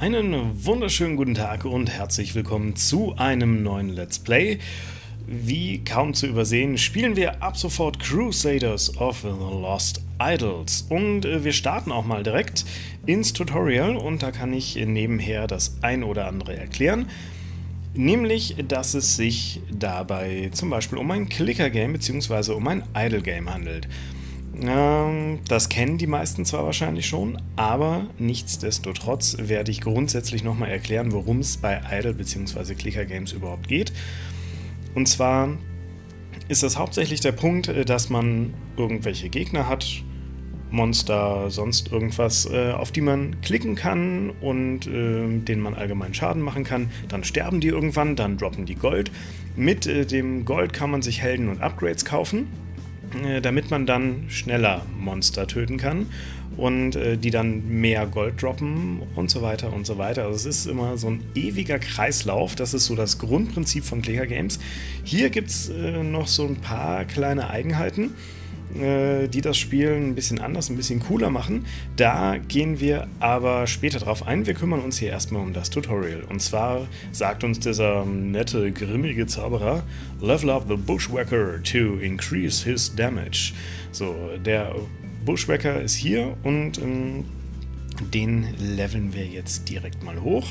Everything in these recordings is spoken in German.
Einen wunderschönen guten Tag und herzlich willkommen zu einem neuen Let's Play. Wie kaum zu übersehen, spielen wir ab sofort Crusaders of the Lost Idols. Und äh, wir starten auch mal direkt ins Tutorial und da kann ich nebenher das ein oder andere erklären. Nämlich, dass es sich dabei zum Beispiel um ein Clicker-Game bzw. um ein Idle-Game handelt. Ähm, das kennen die meisten zwar wahrscheinlich schon, aber nichtsdestotrotz werde ich grundsätzlich nochmal erklären, worum es bei Idle bzw. Clicker Games überhaupt geht. Und zwar ist das hauptsächlich der Punkt, äh, dass man irgendwelche Gegner hat, Monster, sonst irgendwas, äh, auf die man klicken kann und äh, denen man allgemein Schaden machen kann. Dann sterben die irgendwann, dann droppen die Gold. Mit dem Gold kann man sich Helden und Upgrades kaufen äh, damit man dann schneller Monster töten kann und äh, die dann mehr Gold droppen und so weiter und so weiter. Also es ist immer so ein ewiger Kreislauf. Das ist so das Grundprinzip von Clicker Games. Hier gibt es äh, noch so ein paar kleine Eigenheiten. Äh, die das Spiel ein bisschen anders, ein bisschen cooler machen. Da gehen wir aber später drauf ein. Wir kümmern uns hier erstmal um das Tutorial. Und zwar sagt uns dieser nette, grimmige Zauberer, Level up the Bushwhacker to increase his damage. So, der Bushwhacker ist hier und ähm, den leveln wir jetzt direkt mal hoch.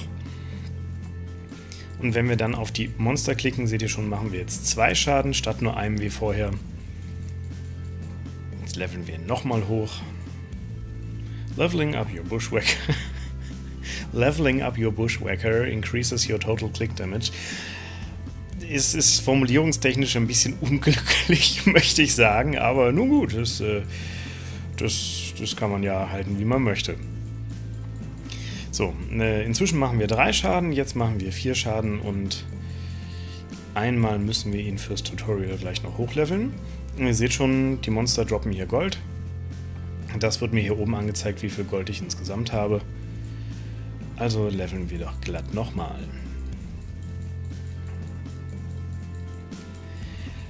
Und wenn wir dann auf die Monster klicken, seht ihr schon, machen wir jetzt zwei Schaden statt nur einem wie vorher leveln wir nochmal hoch. Leveling up your bushwhacker. Leveling up your bushwhacker increases your total click damage. Es ist formulierungstechnisch ein bisschen unglücklich, möchte ich sagen, aber nun gut, das, äh, das, das kann man ja halten, wie man möchte. So, äh, inzwischen machen wir drei Schaden, jetzt machen wir vier Schaden und einmal müssen wir ihn fürs Tutorial gleich noch hochleveln. Ihr seht schon, die Monster droppen hier Gold. Das wird mir hier oben angezeigt, wie viel Gold ich insgesamt habe. Also leveln wir doch glatt nochmal.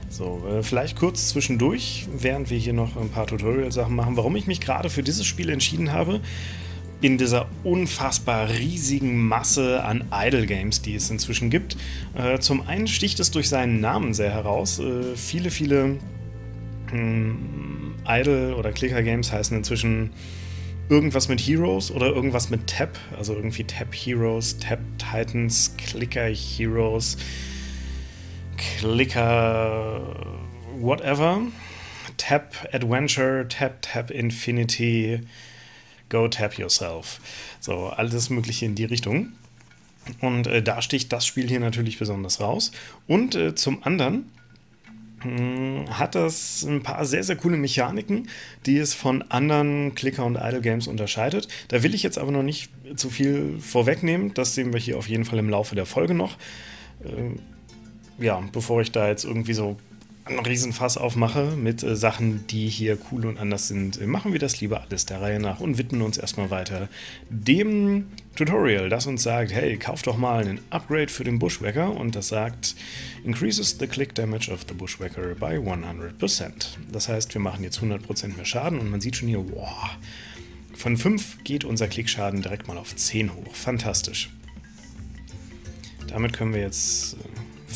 So, äh, vielleicht kurz zwischendurch, während wir hier noch ein paar Tutorial-Sachen machen, warum ich mich gerade für dieses Spiel entschieden habe. In dieser unfassbar riesigen Masse an Idle-Games, die es inzwischen gibt. Äh, zum einen sticht es durch seinen Namen sehr heraus. Äh, viele, viele Idle oder Clicker Games heißen inzwischen irgendwas mit Heroes oder irgendwas mit Tab, also irgendwie Tab Heroes, Tab Titans, Clicker Heroes, Clicker whatever, Tab Adventure, Tab Tab Infinity, Go Tab Yourself. So, alles Mögliche in die Richtung. Und äh, da sticht das Spiel hier natürlich besonders raus. Und äh, zum anderen hat das ein paar sehr, sehr coole Mechaniken, die es von anderen Clicker- und Idle-Games unterscheidet. Da will ich jetzt aber noch nicht zu viel vorwegnehmen. Das sehen wir hier auf jeden Fall im Laufe der Folge noch. Äh, ja, bevor ich da jetzt irgendwie so einen Riesenfass aufmache mit äh, Sachen, die hier cool und anders sind, äh, machen wir das lieber alles der Reihe nach und widmen uns erstmal weiter dem Tutorial, das uns sagt, hey, kauf doch mal ein Upgrade für den Bushwhacker und das sagt, increases the click damage of the Bushwhacker by 100%. Das heißt, wir machen jetzt 100% mehr Schaden und man sieht schon hier, wow, von 5 geht unser Klickschaden direkt mal auf 10 hoch. Fantastisch. Damit können wir jetzt äh,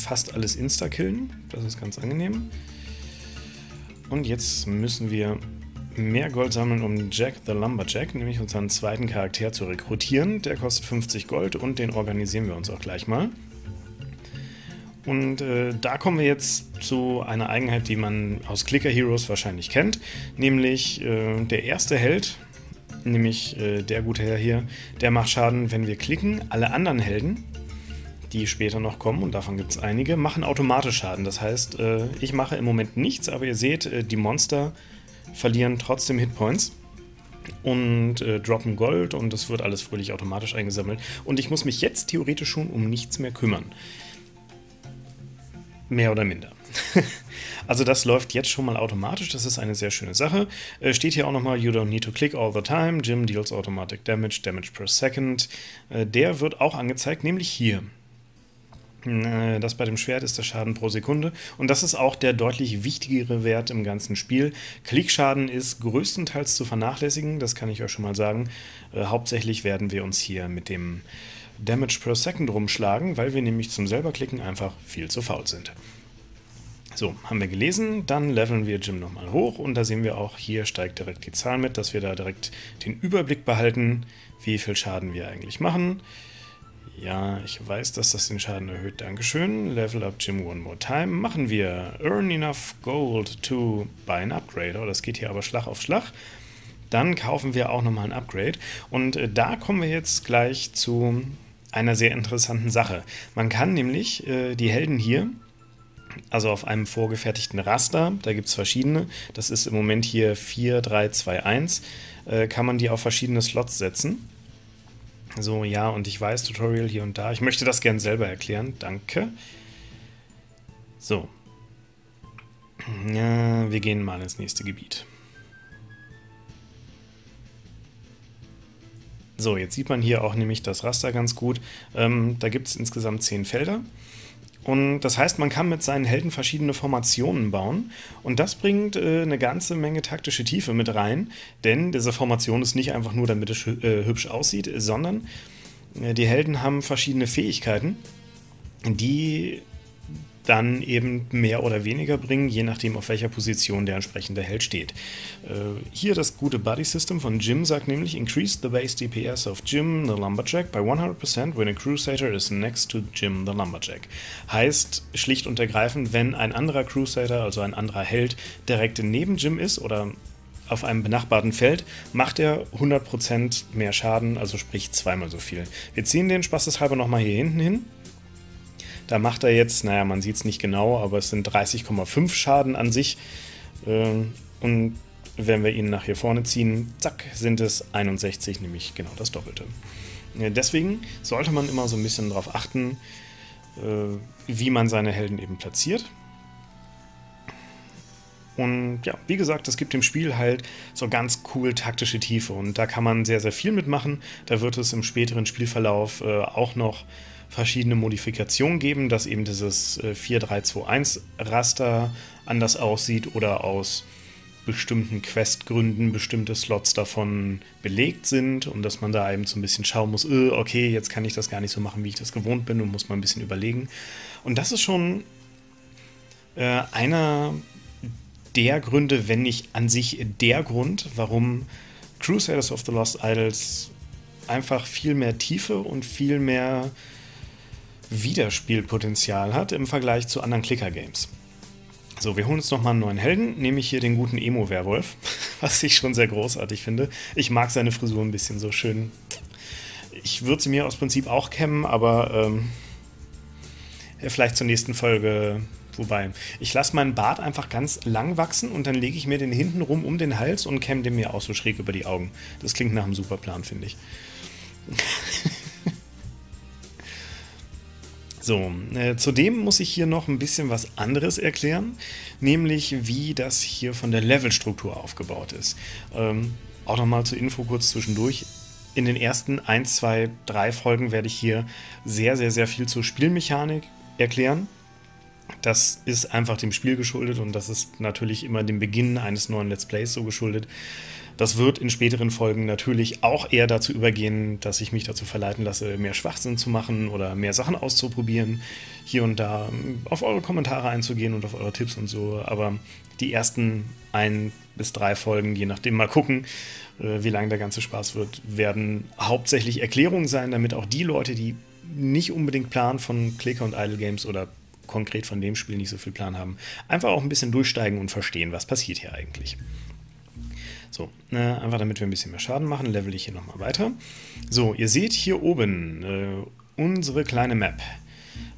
fast alles insta-killen. Das ist ganz angenehm. Und jetzt müssen wir mehr Gold sammeln, um Jack the Lumberjack, nämlich unseren zweiten Charakter, zu rekrutieren. Der kostet 50 Gold und den organisieren wir uns auch gleich mal. Und äh, da kommen wir jetzt zu einer Eigenheit, die man aus Clicker Heroes wahrscheinlich kennt, nämlich äh, der erste Held, nämlich äh, der gute Herr hier, der macht Schaden, wenn wir klicken. Alle anderen Helden die später noch kommen, und davon gibt es einige, machen automatisch Schaden. Das heißt, äh, ich mache im Moment nichts, aber ihr seht, äh, die Monster verlieren trotzdem Hitpoints und äh, droppen Gold und das wird alles fröhlich automatisch eingesammelt. Und ich muss mich jetzt theoretisch schon um nichts mehr kümmern. Mehr oder minder. also das läuft jetzt schon mal automatisch, das ist eine sehr schöne Sache. Äh, steht hier auch nochmal, you don't need to click all the time, Jim deals automatic damage, damage per second. Äh, der wird auch angezeigt, nämlich hier. Äh, das bei dem Schwert ist der Schaden pro Sekunde. Und das ist auch der deutlich wichtigere Wert im ganzen Spiel. Klickschaden ist größtenteils zu vernachlässigen, das kann ich euch schon mal sagen. Äh, hauptsächlich werden wir uns hier mit dem Damage per Second rumschlagen, weil wir nämlich zum selberklicken einfach viel zu faul sind. So, haben wir gelesen, dann leveln wir Jim nochmal hoch und da sehen wir auch, hier steigt direkt die Zahl mit, dass wir da direkt den Überblick behalten, wie viel Schaden wir eigentlich machen. Ja, ich weiß, dass das den Schaden erhöht. Dankeschön. Level up Jim one more time. Machen wir. Earn enough gold to buy an upgrade. Oh, das geht hier aber Schlag auf Schlag. Dann kaufen wir auch nochmal ein Upgrade. Und äh, da kommen wir jetzt gleich zu einer sehr interessanten Sache. Man kann nämlich äh, die Helden hier, also auf einem vorgefertigten Raster, da gibt es verschiedene, das ist im Moment hier 4, 3, 2, 1, äh, kann man die auf verschiedene Slots setzen. So, ja, und ich weiß, Tutorial hier und da. Ich möchte das gern selber erklären. Danke. So. Ja, wir gehen mal ins nächste Gebiet. So, jetzt sieht man hier auch nämlich das Raster ganz gut. Ähm, da gibt es insgesamt zehn Felder. Und das heißt, man kann mit seinen Helden verschiedene Formationen bauen. Und das bringt äh, eine ganze Menge taktische Tiefe mit rein. Denn diese Formation ist nicht einfach nur, damit es äh, hübsch aussieht, sondern äh, die Helden haben verschiedene Fähigkeiten, die dann eben mehr oder weniger bringen, je nachdem, auf welcher Position der entsprechende Held steht. Äh, hier das gute Buddy System von Jim sagt nämlich: Increase the base DPS of Jim the Lumberjack by 100% when a Crusader is next to Jim the Lumberjack. Heißt schlicht und ergreifend, wenn ein anderer Crusader, also ein anderer Held, direkt neben Jim ist oder auf einem benachbarten Feld, macht er 100% mehr Schaden, also sprich zweimal so viel. Wir ziehen den spaßeshalber nochmal hier hinten hin da macht er jetzt, naja, man sieht es nicht genau, aber es sind 30,5 Schaden an sich. Ähm, und wenn wir ihn nach hier vorne ziehen, zack, sind es 61, nämlich genau das Doppelte. Deswegen sollte man immer so ein bisschen darauf achten, äh, wie man seine Helden eben platziert. Und ja, wie gesagt, es gibt dem Spiel halt so ganz cool taktische Tiefe und da kann man sehr, sehr viel mitmachen. Da wird es im späteren Spielverlauf äh, auch noch verschiedene Modifikationen geben, dass eben dieses 4321-Raster äh, anders aussieht oder aus bestimmten Questgründen bestimmte Slots davon belegt sind und dass man da eben so ein bisschen schauen muss, äh, okay, jetzt kann ich das gar nicht so machen, wie ich das gewohnt bin und muss mal ein bisschen überlegen. Und das ist schon äh, einer der Gründe, wenn nicht an sich der Grund, warum Crusaders of the Lost Idols einfach viel mehr Tiefe und viel mehr Wiederspielpotenzial hat im Vergleich zu anderen Clicker-Games. So, wir holen uns nochmal einen neuen Helden, nämlich hier den guten Emo-Werwolf, was ich schon sehr großartig finde. Ich mag seine Frisur ein bisschen so schön. Ich würde sie mir aus Prinzip auch kämmen, aber ähm, vielleicht zur nächsten Folge. Wobei, ich lasse meinen Bart einfach ganz lang wachsen und dann lege ich mir den hinten rum um den Hals und kämme den mir auch so schräg über die Augen. Das klingt nach einem super Plan, finde ich. So, äh, zudem muss ich hier noch ein bisschen was anderes erklären, nämlich wie das hier von der Levelstruktur aufgebaut ist. Ähm, auch nochmal zur Info kurz zwischendurch. In den ersten 1, 2, 3 Folgen werde ich hier sehr, sehr, sehr viel zur Spielmechanik erklären. Das ist einfach dem Spiel geschuldet und das ist natürlich immer dem Beginn eines neuen Let's Plays so geschuldet. Das wird in späteren Folgen natürlich auch eher dazu übergehen, dass ich mich dazu verleiten lasse, mehr Schwachsinn zu machen oder mehr Sachen auszuprobieren, hier und da auf eure Kommentare einzugehen und auf eure Tipps und so. Aber die ersten ein bis drei Folgen, je nachdem mal gucken, äh, wie lange der ganze Spaß wird, werden hauptsächlich Erklärungen sein, damit auch die Leute, die nicht unbedingt Plan von Clicker und Idle Games oder konkret von dem Spiel nicht so viel Plan haben, einfach auch ein bisschen durchsteigen und verstehen, was passiert hier eigentlich. So, äh, einfach damit wir ein bisschen mehr Schaden machen, level ich hier nochmal weiter. So, ihr seht hier oben äh, unsere kleine Map.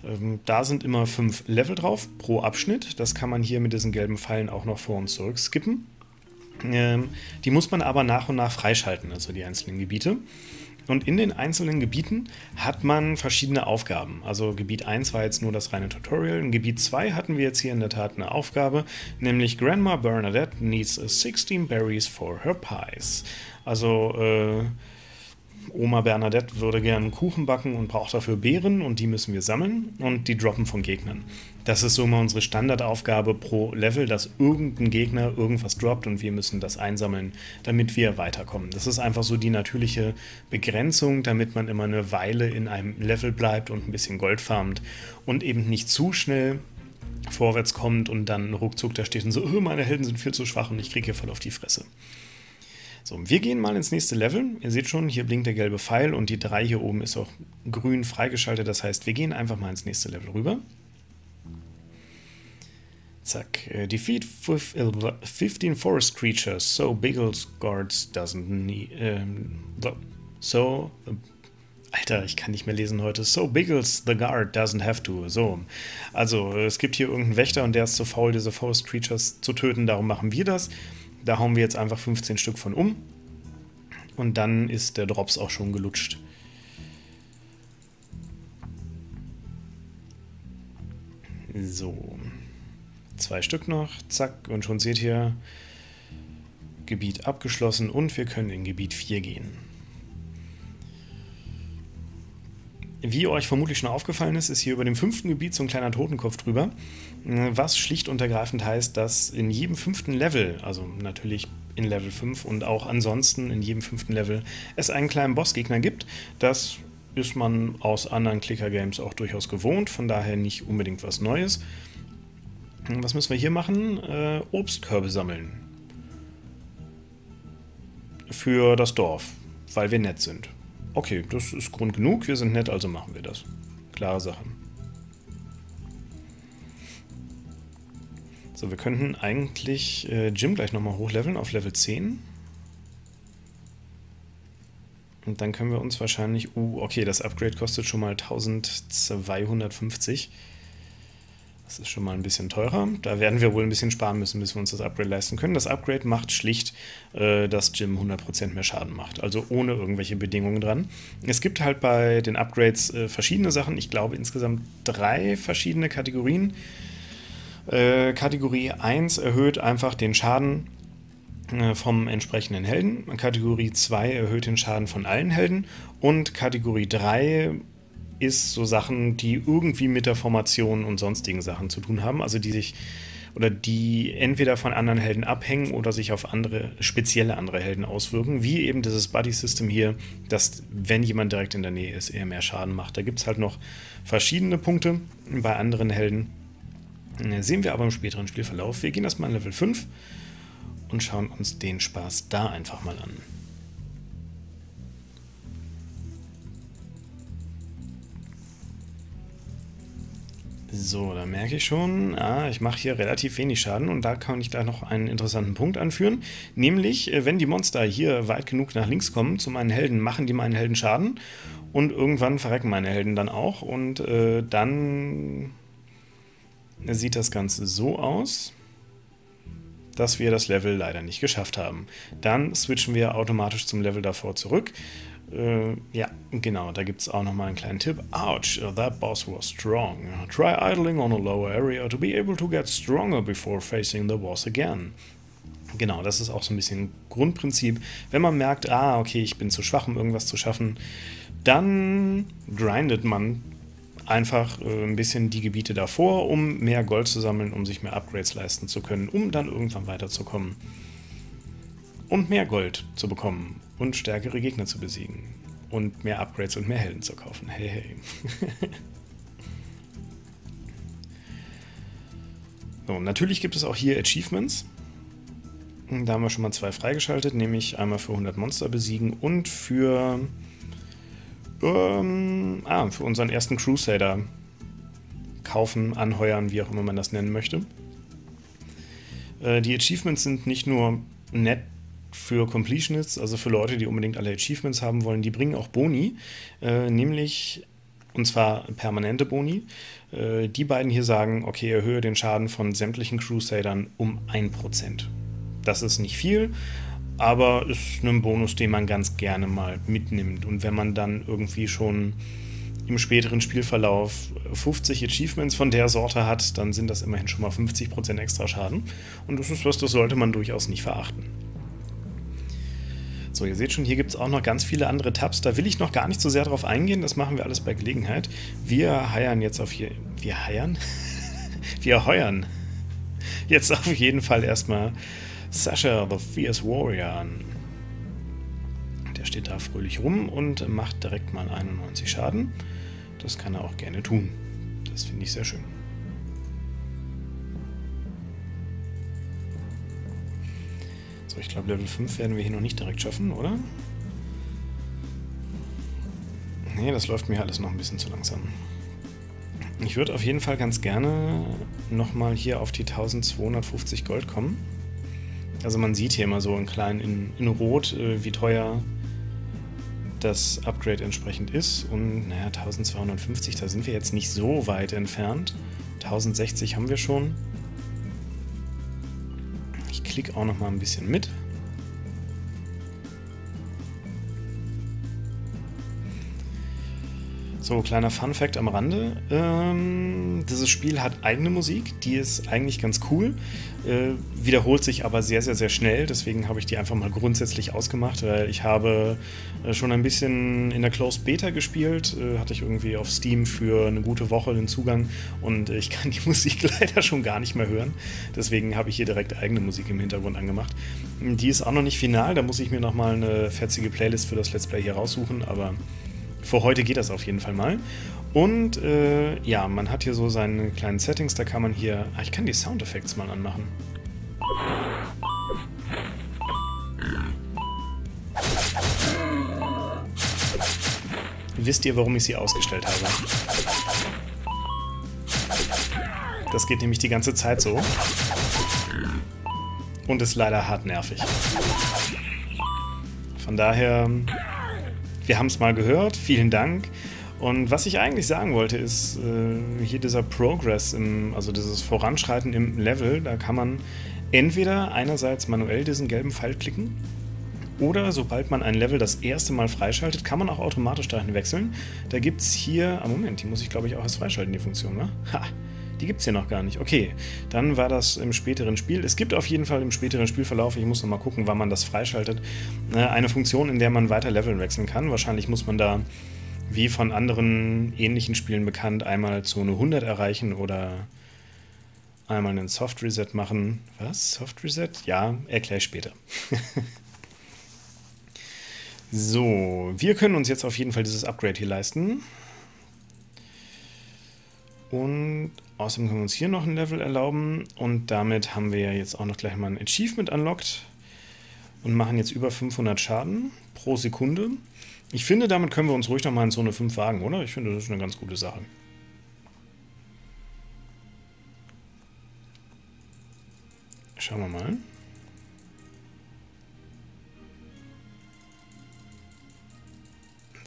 Ähm, da sind immer fünf Level drauf pro Abschnitt. Das kann man hier mit diesen gelben Pfeilen auch noch vor und zurück skippen. Ähm, die muss man aber nach und nach freischalten, also die einzelnen Gebiete. Und in den einzelnen Gebieten hat man verschiedene Aufgaben. Also Gebiet 1 war jetzt nur das reine Tutorial. In Gebiet 2 hatten wir jetzt hier in der Tat eine Aufgabe, nämlich Grandma Bernadette needs 16 berries for her pies. Also, äh, Oma Bernadette würde gerne Kuchen backen und braucht dafür Beeren und die müssen wir sammeln und die droppen von Gegnern. Das ist so immer unsere Standardaufgabe pro Level, dass irgendein Gegner irgendwas droppt und wir müssen das einsammeln, damit wir weiterkommen. Das ist einfach so die natürliche Begrenzung, damit man immer eine Weile in einem Level bleibt und ein bisschen Gold farmt und eben nicht zu schnell vorwärts kommt und dann ruckzuck da steht und so, oh, meine Helden sind viel zu schwach und ich kriege hier voll auf die Fresse. So, wir gehen mal ins nächste Level. Ihr seht schon, hier blinkt der gelbe Pfeil und die 3 hier oben ist auch grün freigeschaltet. Das heißt, wir gehen einfach mal ins nächste Level rüber. Zack. Uh, defeat 15 forest creatures, so Biggles Guards doesn't need. Ähm, so. Alter, ich kann nicht mehr lesen heute. So Biggles the Guard doesn't have to. So. Also, es gibt hier irgendeinen Wächter und der ist zu faul, diese Forest Creatures zu töten. Darum machen wir das. Da hauen wir jetzt einfach 15 Stück von um. Und dann ist der Drops auch schon gelutscht. So. Zwei Stück noch. Zack. Und schon seht ihr, Gebiet abgeschlossen und wir können in Gebiet 4 gehen. Wie euch vermutlich schon aufgefallen ist, ist hier über dem fünften Gebiet so ein kleiner Totenkopf drüber, was schlicht und ergreifend heißt, dass in jedem fünften Level, also natürlich in Level 5 und auch ansonsten in jedem fünften Level, es einen kleinen Bossgegner gibt. Das ist man aus anderen Clicker-Games auch durchaus gewohnt, von daher nicht unbedingt was Neues. Was müssen wir hier machen? Äh, Obstkörbe sammeln. Für das Dorf, weil wir nett sind. Okay, das ist Grund genug. Wir sind nett, also machen wir das. Klare Sache. So, wir könnten eigentlich äh, Jim gleich nochmal hochleveln auf Level 10. Und dann können wir uns wahrscheinlich... Uh, okay, das Upgrade kostet schon mal 1250. Das ist schon mal ein bisschen teurer. Da werden wir wohl ein bisschen sparen müssen, bis wir uns das Upgrade leisten können. Das Upgrade macht schlicht, äh, dass Jim 100% mehr Schaden macht. Also ohne irgendwelche Bedingungen dran. Es gibt halt bei den Upgrades äh, verschiedene Sachen. Ich glaube insgesamt drei verschiedene Kategorien. Äh, Kategorie 1 erhöht einfach den Schaden äh, vom entsprechenden Helden. Kategorie 2 erhöht den Schaden von allen Helden. Und Kategorie 3 ist so Sachen, die irgendwie mit der Formation und sonstigen Sachen zu tun haben, also die sich oder die entweder von anderen Helden abhängen oder sich auf andere, spezielle andere Helden auswirken, wie eben dieses Buddy-System hier, dass wenn jemand direkt in der Nähe ist, er mehr Schaden macht. Da gibt es halt noch verschiedene Punkte bei anderen Helden. Äh, sehen wir aber im späteren Spielverlauf. Wir gehen erstmal in Level 5 und schauen uns den Spaß da einfach mal an. So, da merke ich schon, ah, ich mache hier relativ wenig Schaden und da kann ich gleich noch einen interessanten Punkt anführen. Nämlich, äh, wenn die Monster hier weit genug nach links kommen zu meinen Helden, machen die meinen Helden Schaden und irgendwann verrecken meine Helden dann auch und äh, dann sieht das Ganze so aus, dass wir das Level leider nicht geschafft haben. Dann switchen wir automatisch zum Level davor zurück äh, ja, genau, da gibt es auch nochmal einen kleinen Tipp. Ouch, that boss was strong. Try idling on a lower area to be able to get stronger before facing the boss again. Genau, das ist auch so ein bisschen Grundprinzip. Wenn man merkt, ah, okay, ich bin zu schwach, um irgendwas zu schaffen, dann grindet man einfach äh, ein bisschen die Gebiete davor, um mehr Gold zu sammeln, um sich mehr Upgrades leisten zu können, um dann irgendwann weiterzukommen und mehr Gold zu bekommen und stärkere Gegner zu besiegen und mehr Upgrades und mehr Helden zu kaufen. Hey, hey. so, natürlich gibt es auch hier Achievements. Da haben wir schon mal zwei freigeschaltet, nämlich einmal für 100 Monster besiegen und für, ähm, ah, für unseren ersten Crusader kaufen, anheuern, wie auch immer man das nennen möchte. Äh, die Achievements sind nicht nur nett für Completionists, also für Leute, die unbedingt alle Achievements haben wollen, die bringen auch Boni, äh, nämlich und zwar permanente Boni. Äh, die beiden hier sagen, okay, erhöhe den Schaden von sämtlichen Crusadern um 1%. Das ist nicht viel, aber ist ein Bonus, den man ganz gerne mal mitnimmt. Und wenn man dann irgendwie schon im späteren Spielverlauf 50 Achievements von der Sorte hat, dann sind das immerhin schon mal 50% extra Schaden. Und das ist was, das sollte man durchaus nicht verachten. So, ihr seht schon, hier gibt es auch noch ganz viele andere Tabs. Da will ich noch gar nicht so sehr drauf eingehen. Das machen wir alles bei Gelegenheit. Wir heiern jetzt auf hier. Wir heiern? wir heuern jetzt auf jeden Fall erstmal Sasha the Fierce Warrior. Der steht da fröhlich rum und macht direkt mal 91 Schaden. Das kann er auch gerne tun. Das finde ich sehr schön. So, ich glaube Level 5 werden wir hier noch nicht direkt schaffen, oder? Nee, das läuft mir alles noch ein bisschen zu langsam. Ich würde auf jeden Fall ganz gerne nochmal hier auf die 1250 Gold kommen. Also man sieht hier immer so in klein in, in Rot, äh, wie teuer das Upgrade entsprechend ist. Und naja, 1250, da sind wir jetzt nicht so weit entfernt. 1060 haben wir schon klicke auch noch mal ein bisschen mit. So, kleiner Fun Fact am Rande. Ähm, dieses Spiel hat eigene Musik, die ist eigentlich ganz cool, äh, wiederholt sich aber sehr, sehr, sehr schnell. Deswegen habe ich die einfach mal grundsätzlich ausgemacht, weil ich habe äh, schon ein bisschen in der Closed Beta gespielt, äh, hatte ich irgendwie auf Steam für eine gute Woche den Zugang und ich kann die Musik leider schon gar nicht mehr hören. Deswegen habe ich hier direkt eigene Musik im Hintergrund angemacht. Die ist auch noch nicht final, da muss ich mir nochmal eine fetzige Playlist für das Let's Play hier raussuchen, aber für heute geht das auf jeden Fall mal. Und äh, ja, man hat hier so seine kleinen Settings, da kann man hier... Ah, ich kann die Soundeffekte mal anmachen. Wisst ihr, warum ich sie ausgestellt habe? Das geht nämlich die ganze Zeit so. Und ist leider hart nervig. Von daher wir haben es mal gehört, vielen Dank. Und was ich eigentlich sagen wollte, ist äh, hier dieser Progress, im, also dieses Voranschreiten im Level, da kann man entweder einerseits manuell diesen gelben Pfeil klicken oder sobald man ein Level das erste Mal freischaltet, kann man auch automatisch dahin wechseln. Da gibt es hier, ah Moment, die muss ich glaube ich auch erst freischalten, die Funktion, ne? Ha, die gibt es hier noch gar nicht. Okay, dann war das im späteren Spiel. Es gibt auf jeden Fall im späteren Spielverlauf, ich muss noch mal gucken, wann man das freischaltet, äh, eine Funktion, in der man weiter Leveln wechseln kann. Wahrscheinlich muss man da, wie von anderen ähnlichen Spielen bekannt, einmal Zone 100 erreichen oder einmal einen Soft Reset machen. Was? Soft Reset? Ja, erkläre ich später. so, wir können uns jetzt auf jeden Fall dieses Upgrade hier leisten. Und außerdem können wir uns hier noch ein Level erlauben. Und damit haben wir ja jetzt auch noch gleich mal ein Achievement unlocked. Und machen jetzt über 500 Schaden pro Sekunde. Ich finde, damit können wir uns ruhig noch mal in Zone 5 wagen, oder? Ich finde, das ist eine ganz gute Sache. Schauen wir mal.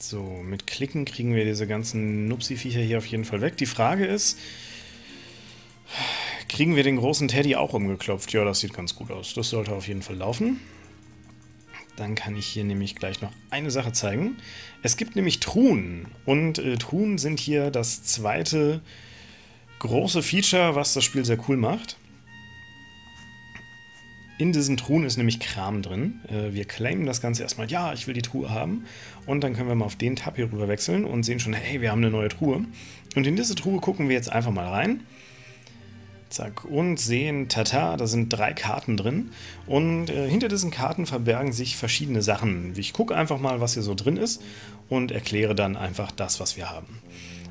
So, mit Klicken kriegen wir diese ganzen Nupsi-Viecher hier auf jeden Fall weg. Die Frage ist, kriegen wir den großen Teddy auch umgeklopft? Ja, das sieht ganz gut aus. Das sollte auf jeden Fall laufen. Dann kann ich hier nämlich gleich noch eine Sache zeigen. Es gibt nämlich Truhen. Und äh, Truhen sind hier das zweite große Feature, was das Spiel sehr cool macht. In diesen Truhen ist nämlich Kram drin. Äh, wir claimen das Ganze erstmal, ja, ich will die Truhe haben. Und dann können wir mal auf den Tab hier rüber wechseln und sehen schon, hey, wir haben eine neue Truhe. Und in diese Truhe gucken wir jetzt einfach mal rein. Zack, und sehen, tata, da sind drei Karten drin. Und äh, hinter diesen Karten verbergen sich verschiedene Sachen. Ich gucke einfach mal, was hier so drin ist und erkläre dann einfach das, was wir haben.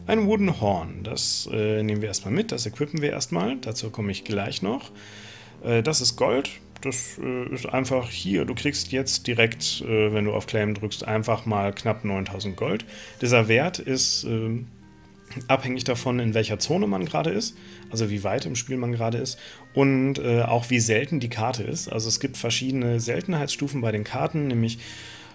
Ein Wooden Horn, das äh, nehmen wir erstmal mit, das equippen wir erstmal. Dazu komme ich gleich noch. Äh, das ist Gold, das äh, ist einfach hier. Du kriegst jetzt direkt, äh, wenn du auf Claim drückst, einfach mal knapp 9000 Gold. Dieser Wert ist äh, abhängig davon, in welcher Zone man gerade ist, also wie weit im Spiel man gerade ist und äh, auch wie selten die Karte ist. Also es gibt verschiedene Seltenheitsstufen bei den Karten, nämlich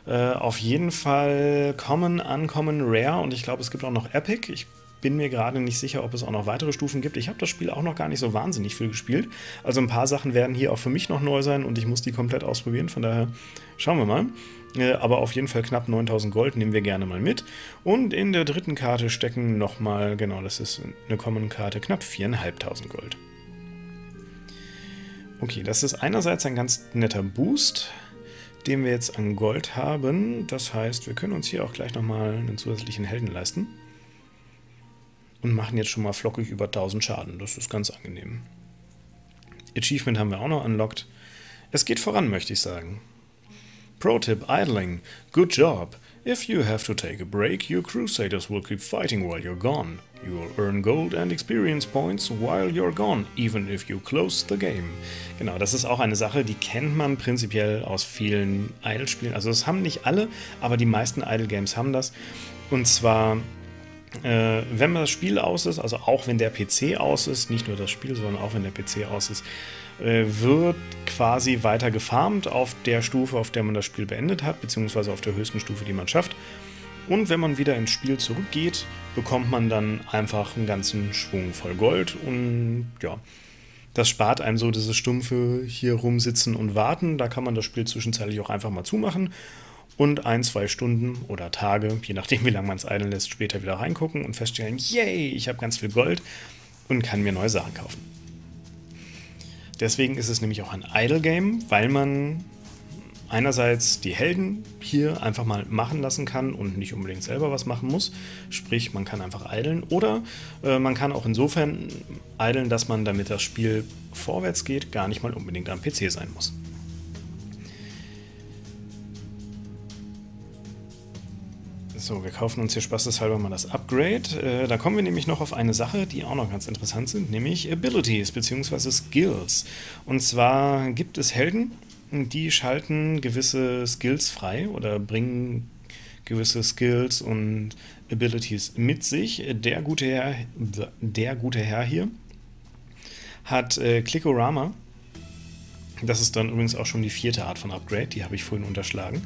äh, auf jeden Fall Common, Uncommon, Rare und ich glaube, es gibt auch noch Epic. Ich bin mir gerade nicht sicher, ob es auch noch weitere Stufen gibt. Ich habe das Spiel auch noch gar nicht so wahnsinnig viel gespielt. Also ein paar Sachen werden hier auch für mich noch neu sein und ich muss die komplett ausprobieren. Von daher schauen wir mal. Äh, aber auf jeden Fall knapp 9000 Gold nehmen wir gerne mal mit. Und in der dritten Karte stecken nochmal, genau, das ist eine Common-Karte, knapp 4.500 Gold. Okay, das ist einerseits ein ganz netter Boost. den wir jetzt an Gold haben. Das heißt, wir können uns hier auch gleich nochmal einen zusätzlichen Helden leisten. Und machen jetzt schon mal flockig über 1000 Schaden. Das ist ganz angenehm. Achievement haben wir auch noch unlocked. Es geht voran, möchte ich sagen. Pro-Tip Idling. Good job. If you have to take a break, your Crusaders will keep fighting while you're gone. You will earn gold and experience points while you're gone, even if you close the game. Genau, das ist auch eine Sache, die kennt man prinzipiell aus vielen Idle-Spielen. Also das haben nicht alle, aber die meisten Idle-Games haben das. Und zwar, äh, wenn das Spiel aus ist, also auch wenn der PC aus ist, nicht nur das Spiel, sondern auch wenn der PC aus ist, äh, wird quasi weiter gefarmt auf der Stufe, auf der man das Spiel beendet hat, beziehungsweise auf der höchsten Stufe, die man schafft. Und wenn man wieder ins Spiel zurückgeht, bekommt man dann einfach einen ganzen Schwung voll Gold und ja, das spart einem so diese stumpfe hier rumsitzen und warten. Da kann man das Spiel zwischenzeitlich auch einfach mal zumachen und ein, zwei Stunden oder Tage, je nachdem wie lange man es eilen lässt, später wieder reingucken und feststellen, yay, ich habe ganz viel Gold und kann mir neue Sachen kaufen. Deswegen ist es nämlich auch ein Idle Game, weil man einerseits die Helden hier einfach mal machen lassen kann und nicht unbedingt selber was machen muss. Sprich, man kann einfach eideln. Oder äh, man kann auch insofern eideln, dass man, damit das Spiel vorwärts geht, gar nicht mal unbedingt am PC sein muss. So, wir kaufen uns hier spaßeshalber mal das Upgrade. Äh, da kommen wir nämlich noch auf eine Sache, die auch noch ganz interessant sind, nämlich Abilities bzw. Skills. Und zwar gibt es Helden, die schalten gewisse Skills frei oder bringen gewisse Skills und Abilities mit sich. Der gute Herr, der gute Herr hier hat äh, Clickorama. Das ist dann übrigens auch schon die vierte Art von Upgrade, die habe ich vorhin unterschlagen.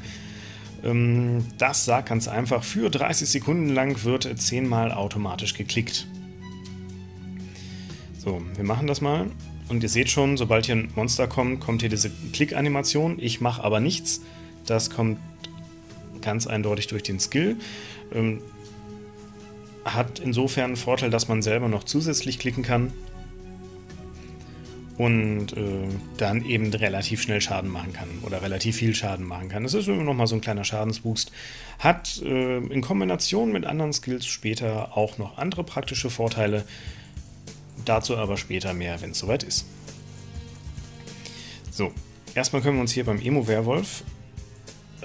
Ähm, das sagt ganz einfach, für 30 Sekunden lang wird zehnmal automatisch geklickt. So, wir machen das mal. Und ihr seht schon, sobald hier ein Monster kommt, kommt hier diese Klick-Animation. Ich mache aber nichts. Das kommt ganz eindeutig durch den Skill. Ähm, hat insofern einen Vorteil, dass man selber noch zusätzlich klicken kann und äh, dann eben relativ schnell Schaden machen kann oder relativ viel Schaden machen kann. Das ist immer noch mal so ein kleiner Schadensboost. Hat äh, in Kombination mit anderen Skills später auch noch andere praktische Vorteile. Dazu aber später mehr, wenn es soweit ist. So, erstmal können wir uns hier beim Emo-Werwolf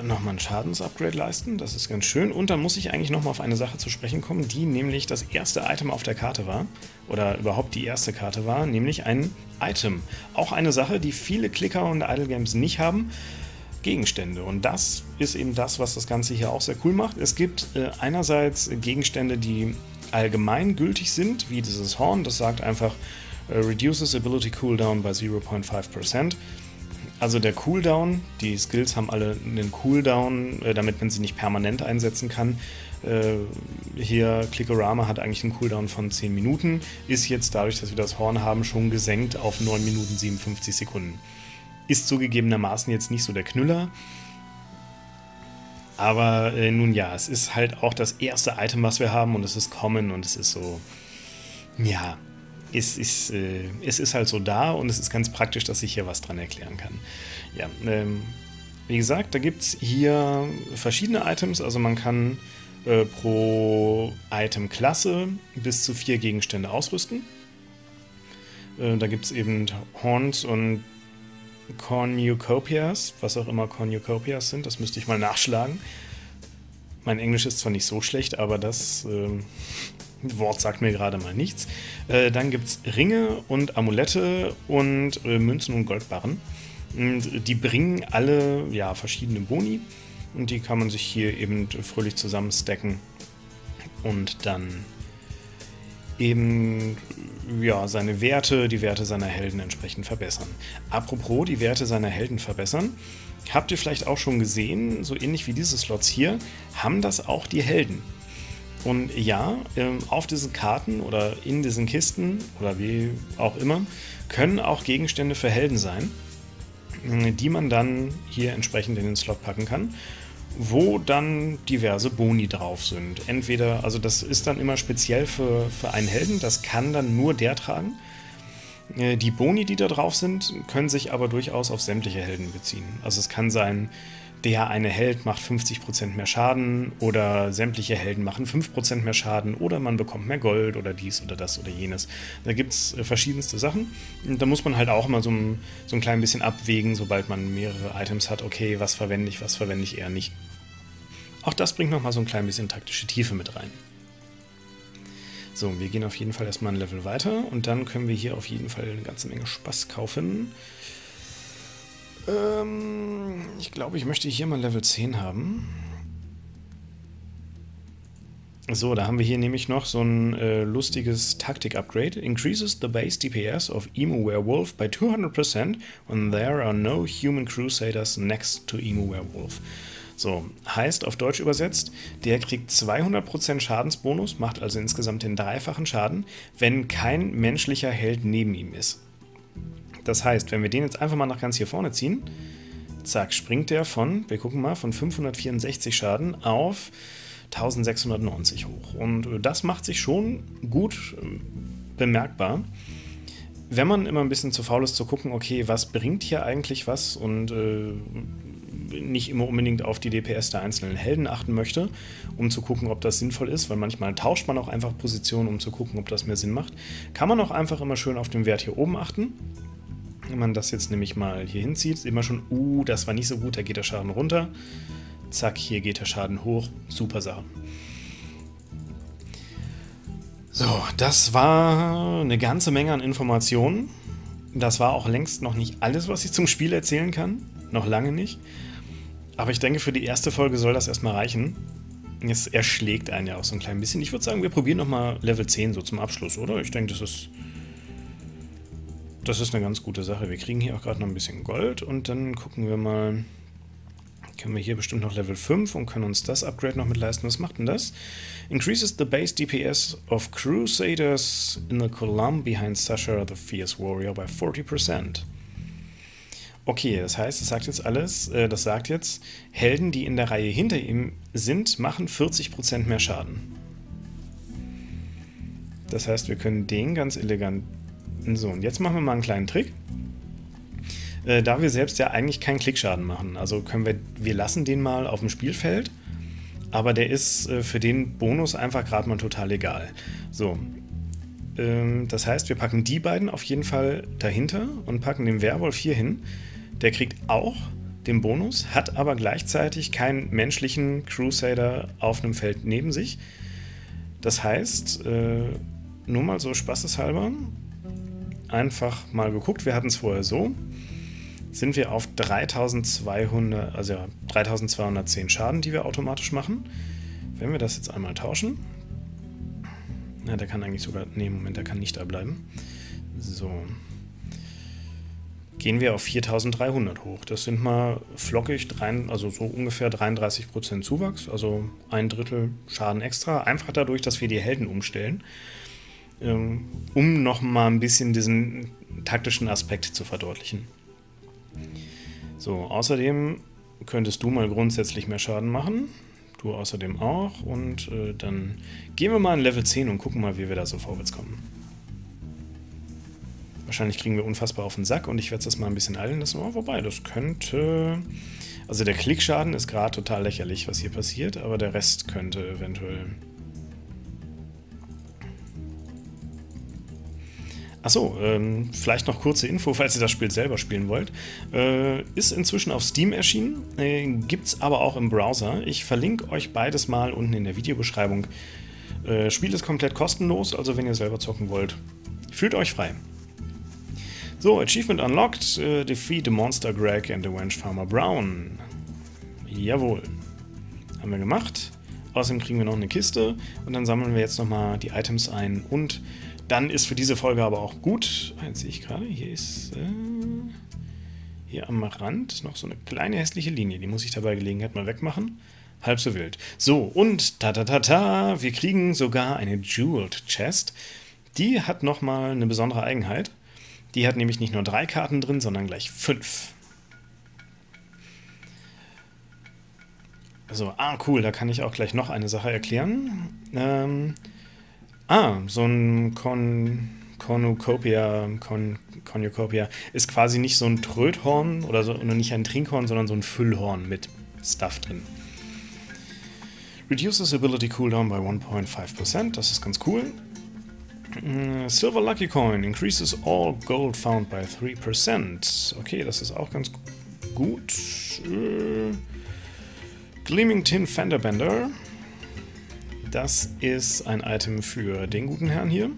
nochmal ein Schadensupgrade leisten. Das ist ganz schön. Und dann muss ich eigentlich nochmal auf eine Sache zu sprechen kommen, die nämlich das erste Item auf der Karte war. Oder überhaupt die erste Karte war, nämlich ein Item. Auch eine Sache, die viele Clicker und Idle Games nicht haben. Gegenstände. Und das ist eben das, was das Ganze hier auch sehr cool macht. Es gibt äh, einerseits Gegenstände, die allgemein gültig sind, wie dieses Horn. Das sagt einfach, uh, reduces ability cooldown by 0.5%. Also der Cooldown, die Skills haben alle einen Cooldown, äh, damit man sie nicht permanent einsetzen kann. Äh, hier Clickorama hat eigentlich einen Cooldown von 10 Minuten, ist jetzt dadurch, dass wir das Horn haben, schon gesenkt auf 9 Minuten 57 Sekunden. Ist zugegebenermaßen jetzt nicht so der Knüller, aber äh, nun ja, es ist halt auch das erste Item, was wir haben und es ist Common und es ist so, ja, es ist, äh, es ist halt so da und es ist ganz praktisch, dass ich hier was dran erklären kann. Ja, ähm, wie gesagt, da gibt es hier verschiedene Items, also man kann äh, pro Item-Klasse bis zu vier Gegenstände ausrüsten. Äh, da gibt es eben Horns und Cornucopias, was auch immer Cornucopias sind, das müsste ich mal nachschlagen. Mein Englisch ist zwar nicht so schlecht, aber das äh, Wort sagt mir gerade mal nichts. Äh, dann gibt es Ringe und Amulette und äh, Münzen und Goldbarren. Und die bringen alle ja, verschiedene Boni und die kann man sich hier eben fröhlich zusammenstacken und dann eben ja, seine Werte, die Werte seiner Helden entsprechend verbessern. Apropos die Werte seiner Helden verbessern, habt ihr vielleicht auch schon gesehen, so ähnlich wie diese Slots hier, haben das auch die Helden. Und ja, ähm, auf diesen Karten oder in diesen Kisten oder wie auch immer, können auch Gegenstände für Helden sein, äh, die man dann hier entsprechend in den Slot packen kann wo dann diverse Boni drauf sind. Entweder, also das ist dann immer speziell für, für einen Helden, das kann dann nur der tragen. Äh, die Boni, die da drauf sind, können sich aber durchaus auf sämtliche Helden beziehen. Also es kann sein, der eine Held macht 50% mehr Schaden oder sämtliche Helden machen 5% mehr Schaden oder man bekommt mehr Gold oder dies oder das oder jenes. Da gibt es äh, verschiedenste Sachen. Da muss man halt auch mal so ein, so ein klein bisschen abwägen, sobald man mehrere Items hat, okay, was verwende ich, was verwende ich eher nicht. Auch das bringt nochmal so ein klein bisschen taktische Tiefe mit rein. So, wir gehen auf jeden Fall erstmal ein Level weiter und dann können wir hier auf jeden Fall eine ganze Menge Spaß kaufen. Ähm, ich glaube, ich möchte hier mal Level 10 haben. So, da haben wir hier nämlich noch so ein äh, lustiges Taktik-Upgrade. Increases the base DPS of Emu Werewolf by 200% when there are no human Crusaders next to Emu Werewolf. So, heißt auf Deutsch übersetzt, der kriegt 200% Schadensbonus, macht also insgesamt den dreifachen Schaden, wenn kein menschlicher Held neben ihm ist. Das heißt, wenn wir den jetzt einfach mal nach ganz hier vorne ziehen, zack, springt der von, wir gucken mal, von 564 Schaden auf 1690 hoch. Und das macht sich schon gut äh, bemerkbar. Wenn man immer ein bisschen zu faul ist zu gucken, okay, was bringt hier eigentlich was und äh, nicht immer unbedingt auf die DPS der einzelnen Helden achten möchte, um zu gucken, ob das sinnvoll ist, weil manchmal tauscht man auch einfach Positionen, um zu gucken, ob das mehr Sinn macht, kann man auch einfach immer schön auf den Wert hier oben achten wenn man das jetzt nämlich mal hier hinzieht, man schon, uh, das war nicht so gut, da geht der Schaden runter. Zack, hier geht der Schaden hoch. Super Sache. So, das war eine ganze Menge an Informationen. Das war auch längst noch nicht alles, was ich zum Spiel erzählen kann. Noch lange nicht. Aber ich denke, für die erste Folge soll das erstmal reichen. Es erschlägt einen ja auch so ein klein bisschen. Ich würde sagen, wir probieren nochmal Level 10 so zum Abschluss, oder? Ich denke, das ist das ist eine ganz gute Sache. Wir kriegen hier auch gerade noch ein bisschen Gold und dann gucken wir mal, können wir hier bestimmt noch Level 5 und können uns das Upgrade noch mit leisten. Was macht denn das? Increases the base DPS of Crusaders in the column behind Sasha the Fierce Warrior by 40%. Okay, das heißt, das sagt jetzt alles, äh, das sagt jetzt, Helden, die in der Reihe hinter ihm sind, machen 40% mehr Schaden. Das heißt, wir können den ganz elegant so, und jetzt machen wir mal einen kleinen Trick. Äh, da wir selbst ja eigentlich keinen Klickschaden machen, also können wir, wir lassen den mal auf dem Spielfeld, aber der ist äh, für den Bonus einfach gerade mal total egal. So, ähm, das heißt, wir packen die beiden auf jeden Fall dahinter und packen den Werwolf hier hin. Der kriegt auch den Bonus, hat aber gleichzeitig keinen menschlichen Crusader auf einem Feld neben sich. Das heißt, äh, nur mal so spaßeshalber, einfach mal geguckt. Wir hatten es vorher so. Sind wir auf 3200, also 3210 Schaden, die wir automatisch machen. Wenn wir das jetzt einmal tauschen. Na, der kann eigentlich sogar. Ne, Moment, der kann nicht da bleiben. So. Gehen wir auf 4300 hoch. Das sind mal flockig, also so ungefähr 33% Zuwachs, also ein Drittel Schaden extra. Einfach dadurch, dass wir die Helden umstellen. Ähm, um nochmal ein bisschen diesen taktischen Aspekt zu verdeutlichen. So, außerdem könntest du mal grundsätzlich mehr Schaden machen. Du außerdem auch. Und äh, dann gehen wir mal in Level 10 und gucken mal, wie wir da so vorwärts kommen. Wahrscheinlich kriegen wir unfassbar auf den Sack und ich werde das mal ein bisschen eilen lassen. Oh, wobei, das könnte... Also der Klickschaden ist gerade total lächerlich, was hier passiert, aber der Rest könnte eventuell Achso, ähm, vielleicht noch kurze Info, falls ihr das Spiel selber spielen wollt. Äh, ist inzwischen auf Steam erschienen, äh, es aber auch im Browser. Ich verlinke euch beides mal unten in der Videobeschreibung. Äh, Spiel ist komplett kostenlos, also wenn ihr selber zocken wollt, fühlt euch frei. So, Achievement Unlocked, äh, Defeat the Monster Greg and the Wench Farmer Brown. Jawohl. Haben wir gemacht. Außerdem kriegen wir noch eine Kiste und dann sammeln wir jetzt nochmal die Items ein und dann ist für diese Folge aber auch gut. Jetzt sehe ich gerade, hier ist äh, hier am Rand noch so eine kleine hässliche Linie. Die muss ich dabei Gelegenheit mal wegmachen. Halb so wild. So, und ta ta ta ta, wir kriegen sogar eine Jeweled Chest. Die hat nochmal eine besondere Eigenheit. Die hat nämlich nicht nur drei Karten drin, sondern gleich fünf. So, ah, cool, da kann ich auch gleich noch eine Sache erklären. Ähm, Ah, so ein Con Cornucopia, Con, Cornucopia ist quasi nicht so ein Tröthorn oder, so, oder nicht ein Trinkhorn, sondern so ein Füllhorn mit Stuff drin. Reduces Ability Cooldown by 1.5%, das ist ganz cool. Mm, Silver Lucky Coin increases all gold found by 3%. Okay, das ist auch ganz gut. Äh, Gleaming Tin Fenderbender. Das ist ein Item für den guten Herrn hier.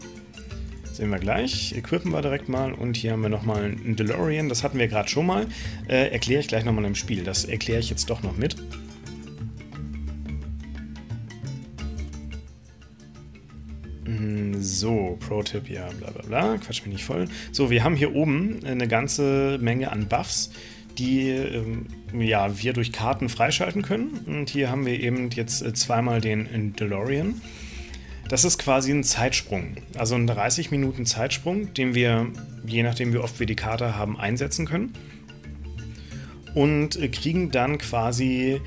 Sehen wir gleich. Equippen wir direkt mal. Und hier haben wir nochmal einen DeLorean. Das hatten wir gerade schon mal. Äh, erkläre ich gleich nochmal im Spiel. Das erkläre ich jetzt doch noch mit. So, Pro-Tipp, ja, bla bla bla, quatsch mich nicht voll. So, wir haben hier oben eine ganze Menge an Buffs, die ähm, ja, wir durch Karten freischalten können. Und hier haben wir eben jetzt äh, zweimal den DeLorean. Das ist quasi ein Zeitsprung, also ein 30 Minuten Zeitsprung, den wir, je nachdem wie oft wir die Karte haben, einsetzen können. Und äh, kriegen dann quasi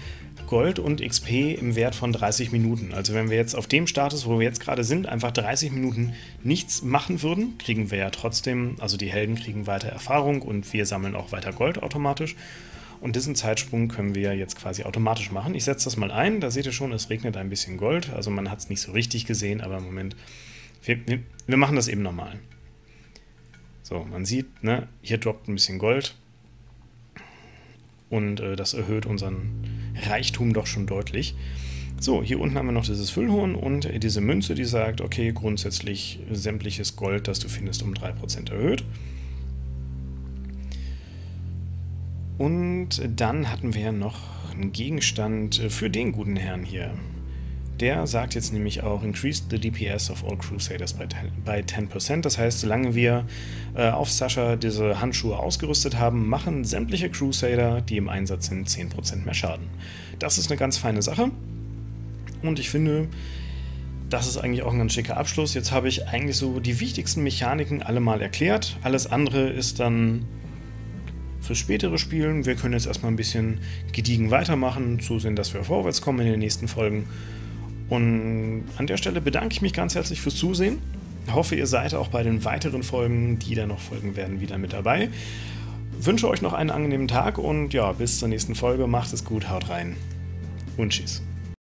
Gold und XP im Wert von 30 Minuten. Also wenn wir jetzt auf dem Status, wo wir jetzt gerade sind, einfach 30 Minuten nichts machen würden, kriegen wir ja trotzdem, also die Helden kriegen weiter Erfahrung und wir sammeln auch weiter Gold automatisch. Und diesen Zeitsprung können wir jetzt quasi automatisch machen. Ich setze das mal ein, da seht ihr schon, es regnet ein bisschen Gold. Also man hat es nicht so richtig gesehen, aber im Moment, wir, wir, wir machen das eben nochmal. So, man sieht, ne, hier droppt ein bisschen Gold. Und äh, das erhöht unseren Reichtum doch schon deutlich. So, hier unten haben wir noch dieses Füllhorn und diese Münze, die sagt, okay, grundsätzlich sämtliches Gold, das du findest, um 3% erhöht. Und dann hatten wir noch einen Gegenstand für den guten Herrn hier. Der sagt jetzt nämlich auch, increase the DPS of all Crusaders by 10%. Das heißt, solange wir äh, auf Sascha diese Handschuhe ausgerüstet haben, machen sämtliche Crusader, die im Einsatz sind, 10% mehr Schaden. Das ist eine ganz feine Sache. Und ich finde, das ist eigentlich auch ein ganz schicker Abschluss. Jetzt habe ich eigentlich so die wichtigsten Mechaniken alle mal erklärt. Alles andere ist dann fürs spätere Spielen. Wir können jetzt erstmal ein bisschen gediegen weitermachen, zusehen, dass wir vorwärts kommen in den nächsten Folgen. Und an der Stelle bedanke ich mich ganz herzlich fürs Zusehen. Ich hoffe, ihr seid auch bei den weiteren Folgen, die da noch folgen werden, wieder mit dabei. Wünsche euch noch einen angenehmen Tag und ja, bis zur nächsten Folge. Macht es gut, haut rein und tschüss.